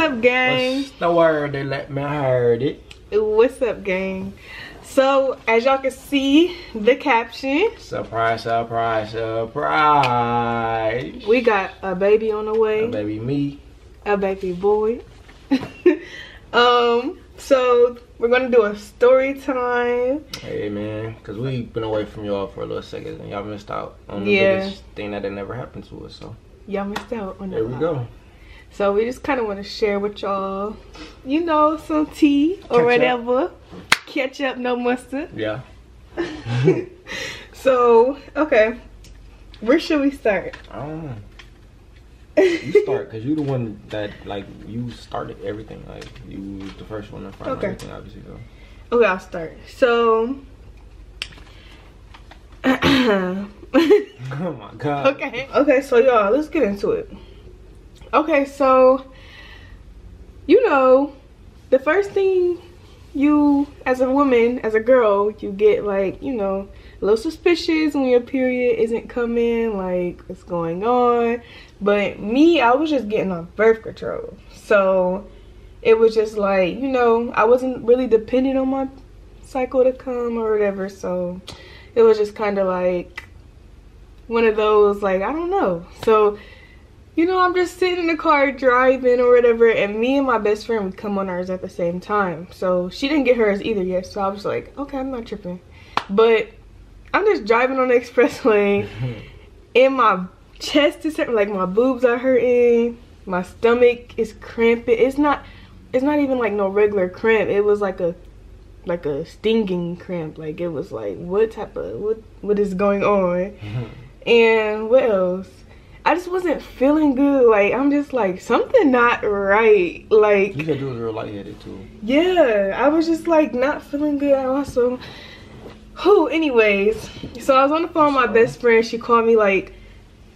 up, gang? What's the word? They let me heard it. What's up, gang? So, as y'all can see, the caption, Surprise, surprise, surprise. we got a baby on the way, Oh, baby, me. a baby boy. um, so we're gonna do a story time. Hey, man. Because we've been away from y'all for a little second and y'all missed out on the Yeah. biggest thing that had never happened to us. So, Y'all missed out on that. there we go. So we just kind of want to share with y'all, you know, some tea or Catch whatever. Catch up, no mustard. Yeah. So, okay, where should we start? I don't know. You start because you're the one that, like, you started everything. Like, you was the first one to find Okay. everything, obviously. So. Okay, I'll start. So, Oh, my God. okay, okay, so y'all, let's get into it. Okay, so you know, the first thing you, as a woman, as a girl, you get like, you know, a little suspicious when your period isn't coming, like what's going on. But me, I was just getting on birth control, so it was just like, you know, I wasn't really dependent on my cycle to come or whatever, so it was just kind of like one of those like I don't know. So you know, I'm just sitting in the car driving or whatever, and me and my best friend would come on ours at the same time. So she didn't get hers either yet. So I was like, okay, I'm not tripping. But I'm just driving on the expressway, and my chest is hurting, like my boobs are hurting, my stomach is cramping. It's not, it's not even like no regular cramp. It was like a, like a stinging cramp. Like it was like, what type of what what is going on? And what else? I just wasn't feeling good. Like I'm just like something not right. Like You said you was real lightheaded, too. yeah, I was just like not feeling good. I also, who? Anyways, so I was on the phone with my best friend. She called me like,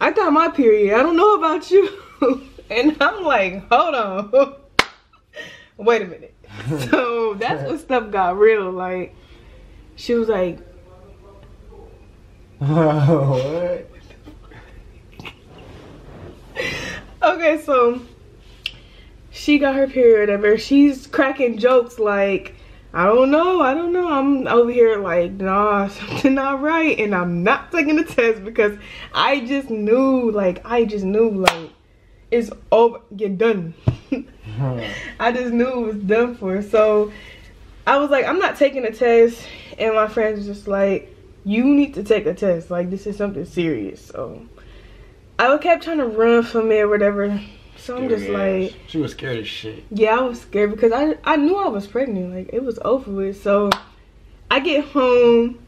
I got my period. I don't know about you. and I'm like, hold on, wait a minute. so that's when stuff got real. Like, she was like, what? Okay, so she got her period ever. She's cracking jokes like, I don't know, I don't know. I'm over here like, nah, something not right. And I'm not taking the test because I just knew, like, I just knew, like, it's over, you're done. I just knew it was done for. So I was like, I'm not taking a test. And my friends just like, you need to take a test. Like, this is something serious. So I kept trying to run from it or whatever. So I'm just like, She was scared as shit. yeah, I was scared because I I knew I was pregnant. Like it was over with. So I get home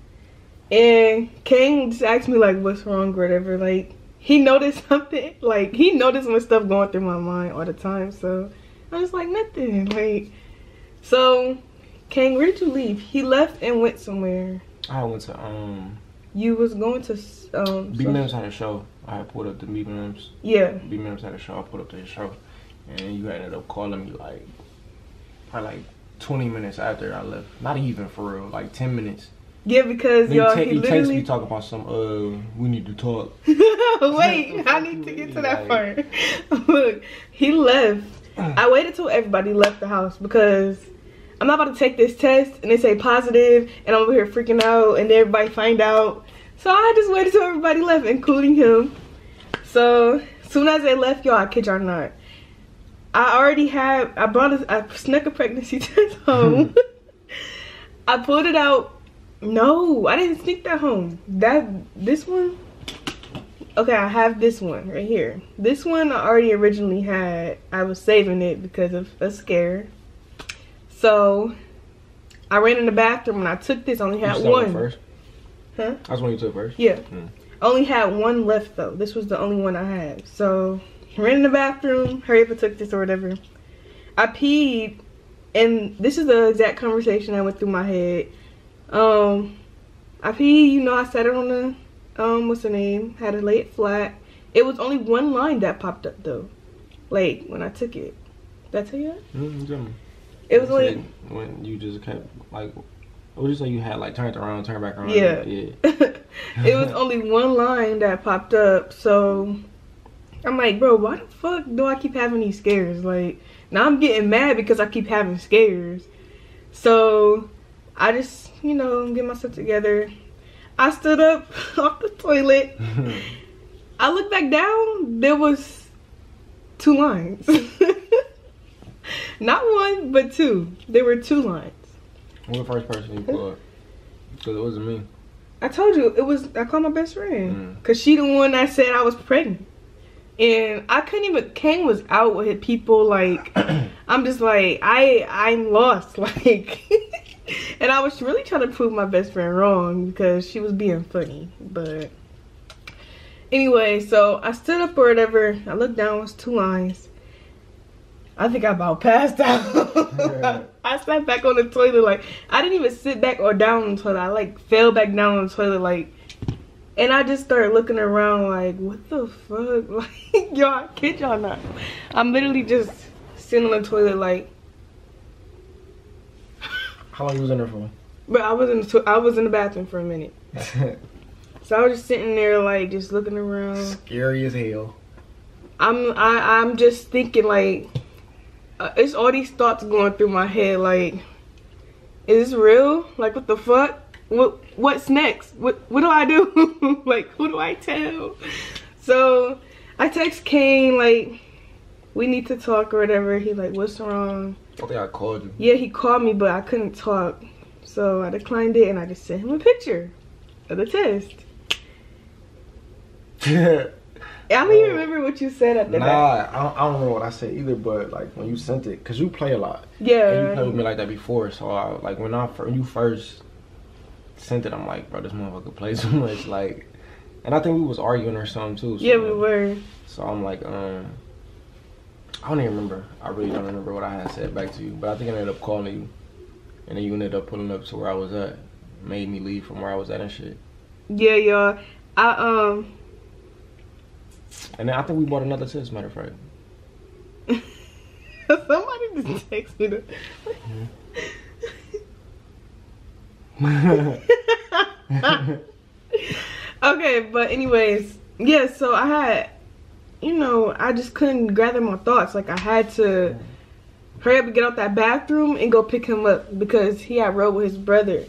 and Kane just asked me like what's wrong or whatever. Like he noticed something. Like he noticed my stuff going through my mind all the time. So I was like nothing. Like so Kane, where did you leave? He left and went somewhere. I went to, um, You was going to um B Mims had a show. I had pulled up to B Mims. yeah. B Mims had a show. I pulled up to his show. And you ended up calling me like, probably like 20 minutes after I left. Not even for real, like 10 minutes. Yeah, because y'all he literally me talking about some, uh, we need to talk. Wait, I need to get to that part. Look, he left. I waited till everybody left the house because I'm not about to take this test and they say positive and I'm over here freaking out and everybody find out. So I just waited till everybody left, including him. So soon as they left, y'all, I kid y'all not. I already had I brought a, I snuck a pregnancy test home. I pulled it out. No, I didn't sneak that home. That this one Okay, I have this one right here. This one I already originally had. I was saving it because of a scare. So I ran in the bathroom and I took this. I Only had one. first? Huh? That's when you took first? Yeah. Hmm. Only had one left though. This was the only one I had. So ran in the bathroom. Hurry up! I took this or whatever. I peed, and this is the exact conversation that went through my head. Um, I peed. You know, I sat it on the um, what's the name? Had to lay it flat. It was only one line that popped up though. Like when I took it. Did I tell you that? Mm, me. It was like when you just kept like, what would you say you had like turned around, turned back around? Yeah. yeah. it was only one line that popped up. So I'm like, bro, why the fuck do I keep having these scares? Like, Now I'm getting mad because I keep having scares. So I just, you know, get myself together. I stood up off the toilet. I looked back down. There was two lines. Not one, but two. There were two lines. Who the first person you called? Because it wasn't me. I told you it was. I called my best friend Mm. because she the one that said I was pregnant, and I couldn't even. Kane was out with people. Like I'm just like I I'm lost. Like, and I was really trying to prove my best friend wrong because she was being funny. But anyway, so I stood up or whatever. I looked down. It was two lines. I think I about passed out. I sat back on the toilet like I didn't even sit back or down on the toilet. I like fell back down on the toilet like and I just started looking around like what the fuck? Like y'all I kid y'all not. I'm literally just sitting on the toilet like How long you was in there for? but I was in the I was in the bathroom for a minute. So I was just sitting there like just looking around. Scary as hell. I'm I I'm just thinking like uh, it's all these thoughts going through my head like is this real? Like what the fuck? What what's next? What what do I do? like who do I tell? So I text Kane like we need to talk or whatever. He like what's wrong? I think I called you. Yeah, he called me but I couldn't talk. So I declined it and I just sent him a picture of the test. I don't even remember what you said at the nah, back. I don't, I don't remember what I said either. But like when you sent it, cause you play a lot. Yeah. And you played with me like that before, so I like when I when you first sent it, I'm like, bro, this motherfucker plays so much. Like, and I think we was arguing or something too. So, Yeah, we were. So I'm like, um, I don't even remember. I really don't remember what I had said back to you, but I think I ended up calling you, and then you ended up pulling up to where I was at, made me leave from where I was at and shit. Yeah, y'all. I um And then I think we bought another test. Matter of fact, somebody just text me the Okay, but anyways, yeah, so I had you know, I just couldn't gather my thoughts. Like I had to hurry up and get out that bathroom and go pick him up because he had rode with his brother.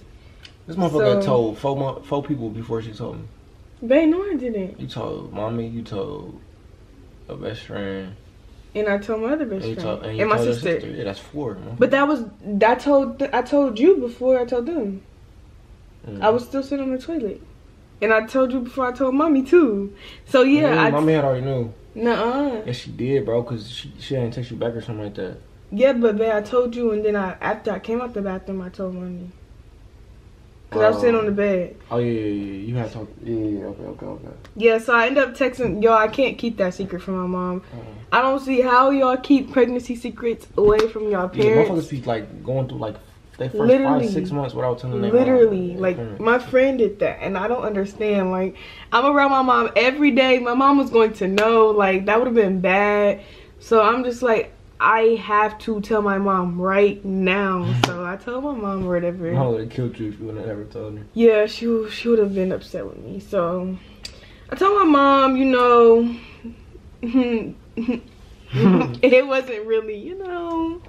this motherfucker So- told four four people before she told me. Babe, no I didn't. You told mommy, you told a best friend, And I told my other best and friend. told and, and my your sister. Yeah, that's four. man. But that was I told I told you before I told them. Mm. I was still sitting on the toilet. And I told you before I told mommy too. So yeah, Mm, I mommy had already knew. Nuh-uh. Yes, she did, bro, because she, she didn't text you back or something like that. Yeah, but babe, I told you and then I after I came out the bathroom I told mommy. Cause I was sitting on the um, bed. Oh, yeah, yeah, yeah. You had talked. Yeah, yeah, yeah, okay, okay, okay. Yeah, so I end up texting y'all. I can't keep that secret from my mom. Uh-uh. I don't see how y'all keep pregnancy secrets away from y'all parents. Yeah, parents. motherfuckers be like going through like they first Literally. five, six months without telling their Literally, mom, like parents. my friend did that, and I don't understand. Like, I'm around my mom every day. My mom was going to know. Like, that would have been bad. So I'm just like, I have to tell my mom right now. So I told my mom or whatever. I would have killed you if you would have ever told her. Yeah, she she would have been upset with me. So I told my mom, you know, it wasn't really, you know.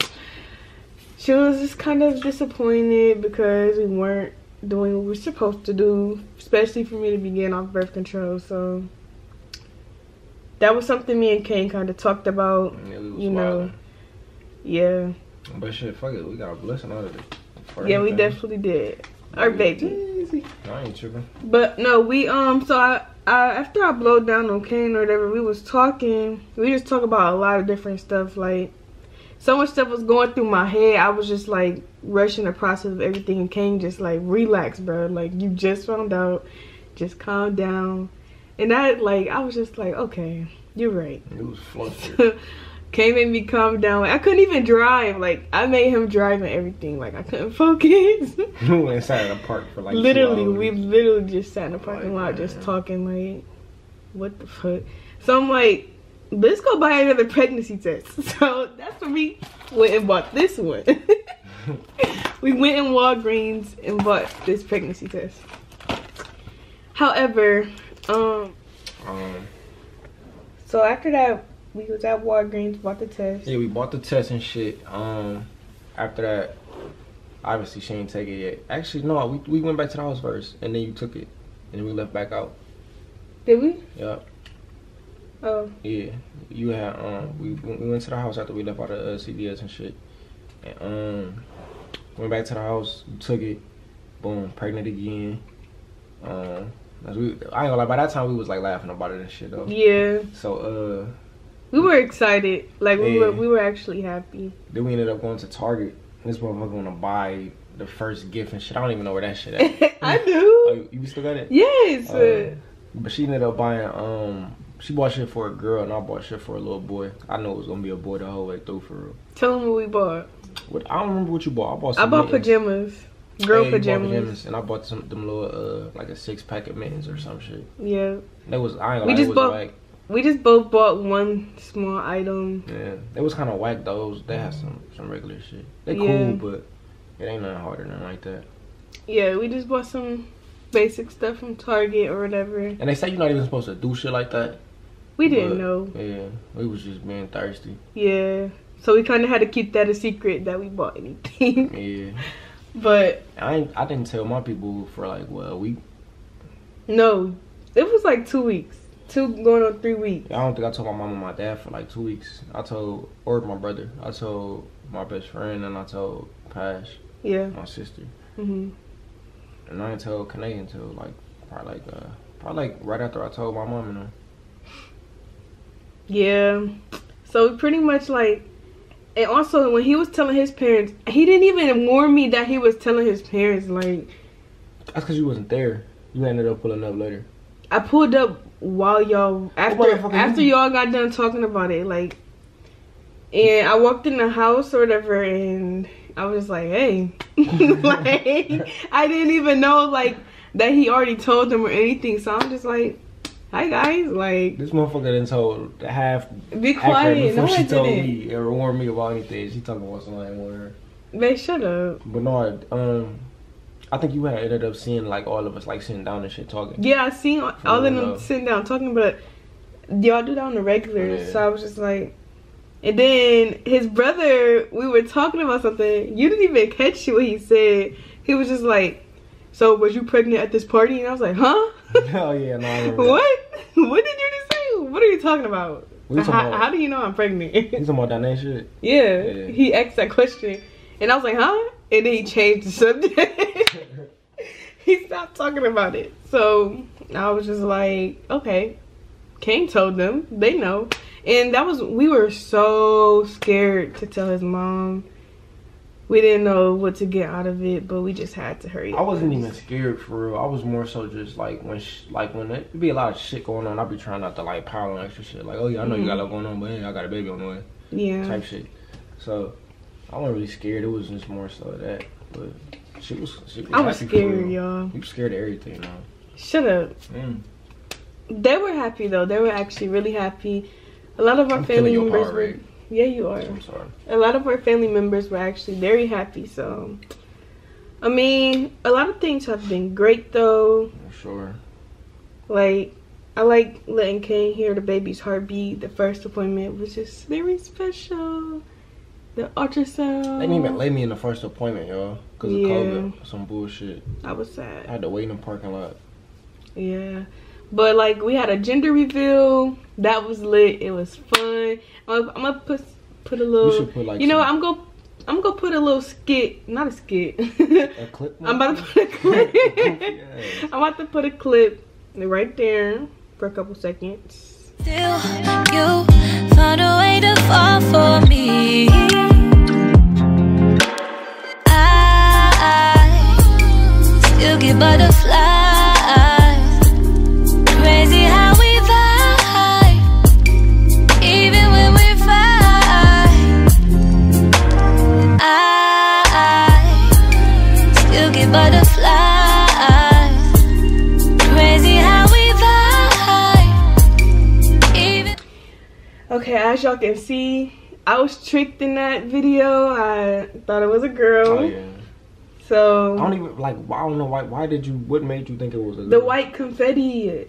She was just kind of disappointed because we weren't doing what we were supposed to do, especially for me to begin off birth control. So that was something me and Kane kind of talked about. Yeah, You know. Yeah, But shit, fuck it. We got a blessing out of it. Yeah, we definitely did. Our baby. Easy. I ain't tripping. But no, we um so I, I after I blowed down on Kane or whatever, we was talking. We just talk about a lot of different stuff. Like so much stuff was going through my head. I was just like rushing the process of everything. And Kane just like relax, bro. Like you just found out. Just calm down. And that like I was just like, okay, you're right. It was flustered. Kane made me calm down. I couldn't even drive. Like I made him drive and everything. Like I couldn't focus. we went inside of the park for like literally, we literally just sat in the parking Like, lot just man. talking like, what the fuck? So I'm like, let's go buy another pregnancy test. So that's when we went and bought this one. we went in Walgreens and bought this pregnancy test. However, um, Um, so after that, we was at Walgreens, bought the test. Yeah, we bought the test and shit. Um, after that, obviously she didn't take it yet. Actually, no, we we went back to the house first, and then you took it, and then we left back out. Did we? Yep. Oh, Yeah, you had um we we went to the house after we left out of uh, CVS and shit, and um went back to the house, took it, boom, pregnant again. Um, we I ain't gonna lie, by that time we was like laughing about it and shit though. yeah. So uh, We were excited. Like we were, we were actually happy. then we ended up going to Target. This motherfucker wanna buy the first gift and shit. I don't even know where that shit at. I Oh, do. you- you still got it? Yes. Uh, but she ended up buying um. She bought shit for a girl and I bought shit for a little boy. I know it was gonna be a boy the whole way through for real. Tell them what we bought. What I don't remember what you bought. I bought. I bought mittens. pajamas. Girl Yeah, bought pajamas. and I bought some them little uh like a six pack of mittens or some shit. Yeah. That was I ain't gonna We lie, just it was bought- whack. We just both bought one small item. Yeah, it was kind of whack was- They had some some regular shit. They Yeah. cool, but it ain't nothing harder than like that. Yeah, we just bought some basic stuff from Target or whatever. And they say you're not even supposed to do shit like that. We didn't know. Yeah, we was just being thirsty. Yeah. So we kind of had to keep that a secret that we bought anything. Yeah, but I I didn't tell my people for like well a week. no, it was like two weeks. Two going on three weeks. I don't think I told my mom and my dad for like two weeks. I told or my brother. I told my best friend and I told Pash, Yeah. my sister. hmm And I didn't tell Kanae until like probably like uh probably like right after I told my mom and them. Yeah. So pretty much like, and also when he was telling his parents, he didn't even warn me that he was telling his parents. Like, That's because you wasn't there. You ended up pulling up later. I pulled up while y'all after motherfucker, after you- y'all got done talking about it. Like, and I walked in the house or whatever, and I was like, hey, like I didn't even know like that he already told them or anything. So I'm just like, hi guys, like This motherfucker didn't told half be accurate quiet. before No, I she told didn't. me or warned me about anything. She talking about something with her. They shut up. But no, um, I think you had ended up seeing like all of us like sitting down and shit talking. Yeah, I seen all all of them sitting down talking, but y'all do that on the regular. Yeah. So I was just like, and then his brother, we were talking about something. You didn't even catch what he said. He was just like, "So was you pregnant at this party?" And I was like, "Huh? oh yeah, no, I remember. that. what? What did you just say? What are you talking about? We talking How, about- how do you know I'm pregnant?" You talking about that shit? yeah, Yeah. he asked that question, and I was like, "Huh?" And then he changed the subject. he stopped talking about it. So I was just like, okay. Kane told them. They know. And that was we were so scared to tell his mom. We didn't know what to get out of it, but we just had to hurry. I wasn't even scared for real. I was more so just like when, sh- like when it be a lot of shit going on, I'd be trying not to like pile on extra shit. Like, oh yeah, I know you mm-hmm. got a lot going on, but hey, I got a baby on the way, Yeah. type shit. So I wasn't really scared. It was just more so that, but she was. She was I was scared, y'all. You scared of everything now. Shut up. Mm. They were happy though. They were actually really happy. A lot of our I'm family members were. Yeah, you are. I'm sorry. a lot of our family members were actually very happy. So, I mean, a lot of things have been great though. I'm sure. Like, I like letting Kane hear the baby's heartbeat. The first appointment was just very special. The ultrasound. They didn't even lay me in the first appointment, y'all, because Yeah. of COVID. Some bullshit. I was sad. I had to wait in the parking lot. Yeah. But like we had a gender reveal. That was lit. It was fun. I'm, I'm gonna put put a You little. should put like you know, some- I'm gonna I'm gonna put a little skit. Not a skit. a clip. I'm about to put a clip. Yes. I'm about to put a clip right there for a couple seconds. Still, you found a way to fall for me. As see, I was tricked in that video. I thought it was a girl. Oh yeah. So I don't even like. I don't know why. Why did you? What made you think it was a girl? the white confetti,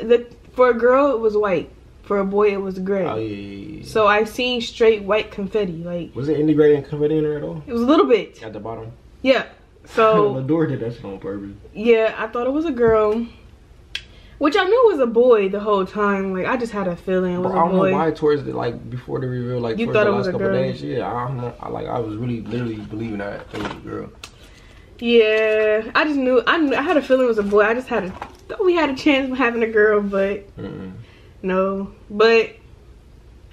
the for a girl it was white. For a boy, it was gray. Oh yeah, yeah, yeah. So I seen straight white confetti. Like was it indie gray and confetti in there at all? it was a little bit. At the bottom. Yeah. So Lador did that shit on purpose. yeah, I thought it was a girl, which I knew was a boy the whole time. Like I just had a feeling it was But I a don't know why towards the like before the reveal, like You towards thought the it last was a couple girl? days. Yeah, I don't know. I like I was really literally believing that it was a girl. Yeah, I just knew. I knew, I had a feeling it was a boy. I just had a thought we had a chance of having a girl, but Mm-mm. no. But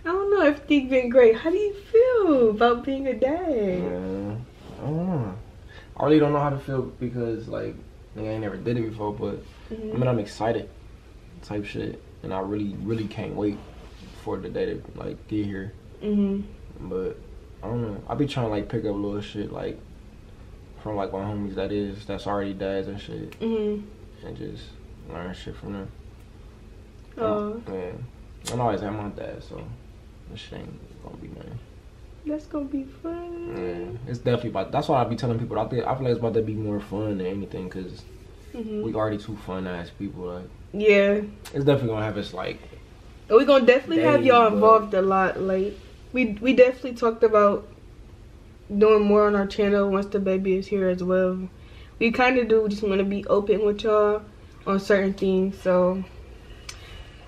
I don't know. Everything's been great. How do you feel about being a dad? Yeah, I don't know. I really don't know how to feel because like I ain't never did it before, but I Mhm. mean I'm excited, type shit, and I really really can't wait for the day to like get here. Mhm. But I don't know. I be trying to like pick up a little shit like from like my homies that is that's already dads and shit, Mhm. and just learn shit from them. Oh, Man, I'm always at my dad, so this shit ain't gonna be nothing. that's gonna be fun. Yeah, it's definitely about. That's why I be telling people. I think I feel like it's about to be more fun than anything because Mhm. we already too fun ass people. Like Yeah, it's definitely gonna have us like we're gonna definitely have y'all involved a lot. Like we we definitely talked about doing more on our channel once the baby is here as well. We kind of do just want to be open with y'all on certain things, so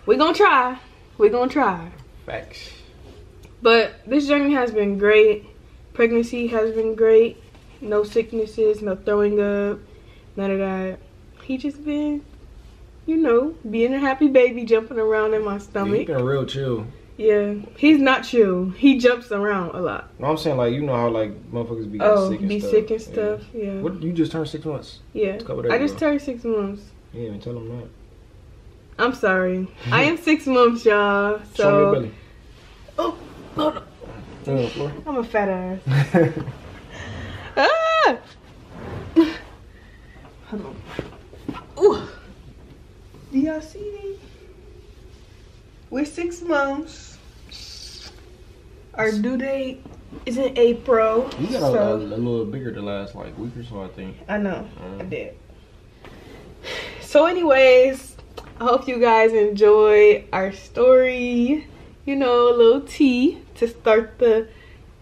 we're gonna try. We're gonna try. facts. But this journey has been great. Pregnancy has been great. No sicknesses, no throwing up, none of that. He just been, you know, being a happy baby jumping around in my Yeah, he stomach. been real chill. Yeah, he's not chill. He jumps around a lot. No, I'm saying like you know how like motherfuckers be Oh, sick and be stuff. sick and Yeah. stuff. Yeah, What you just turned six months? yeah. couple days I just turned six months. Yeah, even tell them that. I'm sorry. I am six months, y'all. Show me your So belly. oh, hold on. Floor. I'm a fat ass. Ah! Hold on. Ooh. Do y'all see me? We're six months. Our due date is in April. you got a, a, a little bigger the last like week or so, I think. I know. I Mm. did. So, anyways, I hope you guys enjoy our story. You know, a little tea to start the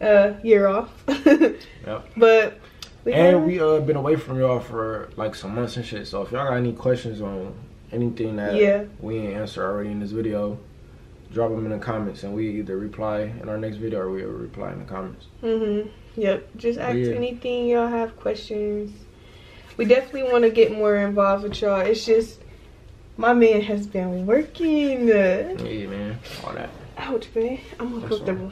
uh, year off. Yep. But we and have- we uh been away from y'all for like some months and shit. So if y'all got any questions on anything that Yeah. we ain't answer already in this video, drop them in the comments and we either reply in our next video or we'll reply in the comments. Mm-hmm. Yep. Just ask yeah. anything y'all have questions. We definitely want to get more involved with y'all. It's just my man has been working. Yeah, man. All that ouch, man. I'm uncomfortable.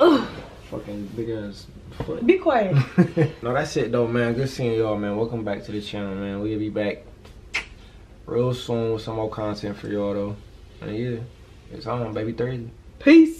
Ugh. fucking big ass foot. Be quiet. no, that's it though, man. Good seeing y'all, man. Welcome back to the channel, man. We'll be back real soon with some more content for y'all though. And yeah, it's on, baby. Thursday. Peace.